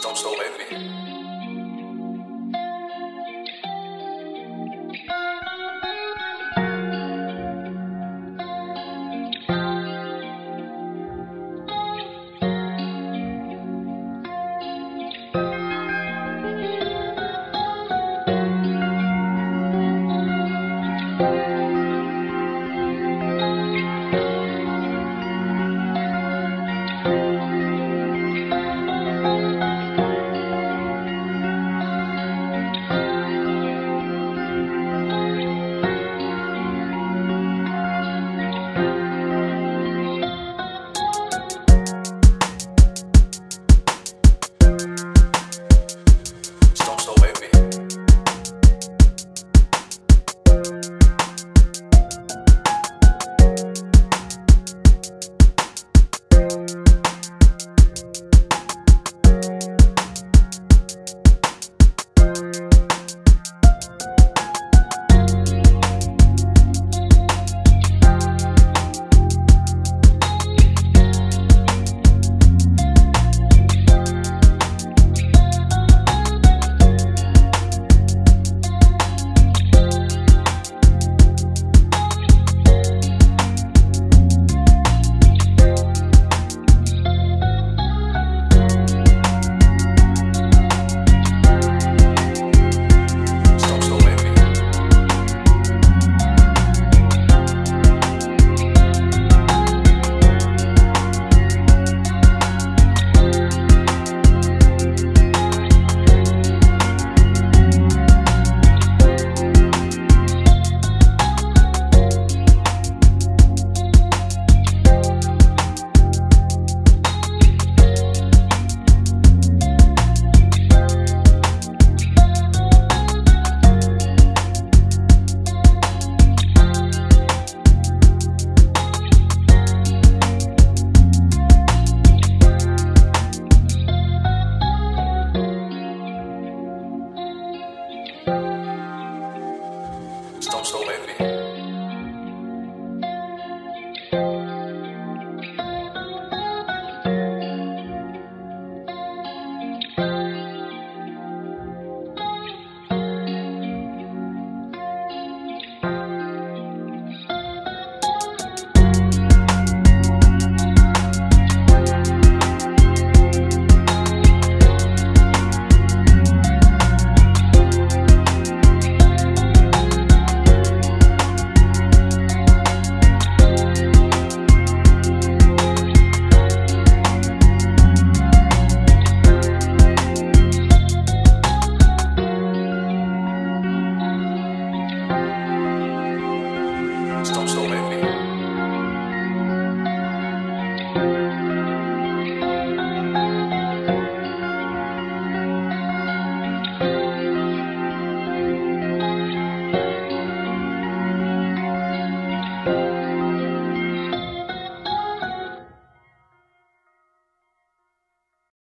Don't stop with me.